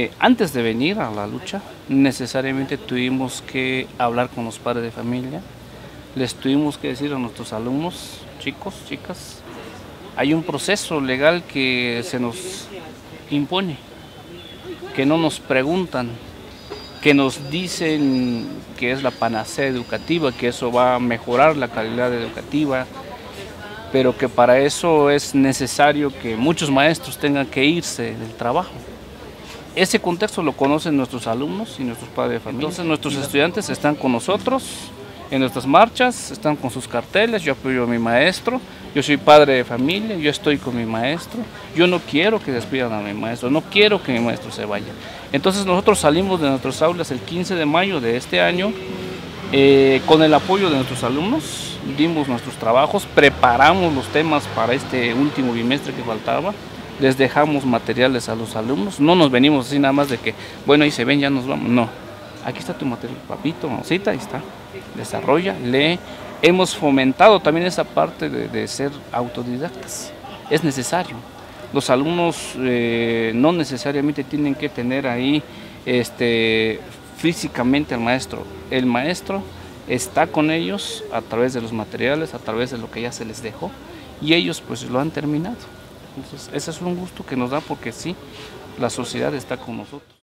Eh, antes de venir a la lucha, necesariamente tuvimos que hablar con los padres de familia, les tuvimos que decir a nuestros alumnos, chicos, chicas, hay un proceso legal que se nos impone, que no nos preguntan, que nos dicen que es la panacea educativa, que eso va a mejorar la calidad educativa, pero que para eso es necesario que muchos maestros tengan que irse del trabajo. Ese contexto lo conocen nuestros alumnos y nuestros padres de familia. Entonces nuestros estudiantes están con nosotros en nuestras marchas, están con sus carteles, yo apoyo a mi maestro, yo soy padre de familia, yo estoy con mi maestro, yo no quiero que despidan a mi maestro, no quiero que mi maestro se vaya. Entonces nosotros salimos de nuestras aulas el 15 de mayo de este año eh, con el apoyo de nuestros alumnos, dimos nuestros trabajos, preparamos los temas para este último bimestre que faltaba, les dejamos materiales a los alumnos, no nos venimos así nada más de que, bueno, ahí se ven, ya nos vamos, no. Aquí está tu material, papito, mamacita, ahí está. Desarrolla, lee. Hemos fomentado también esa parte de, ser autodidactas. Es necesario. Los alumnos eh, no necesariamente tienen que tener ahí este, físicamente al maestro. El maestro está con ellos a través de los materiales, a través de lo que ya se les dejó y ellos pues lo han terminado. Entonces, ese es un gusto que nos da porque sí, la sociedad está con nosotros.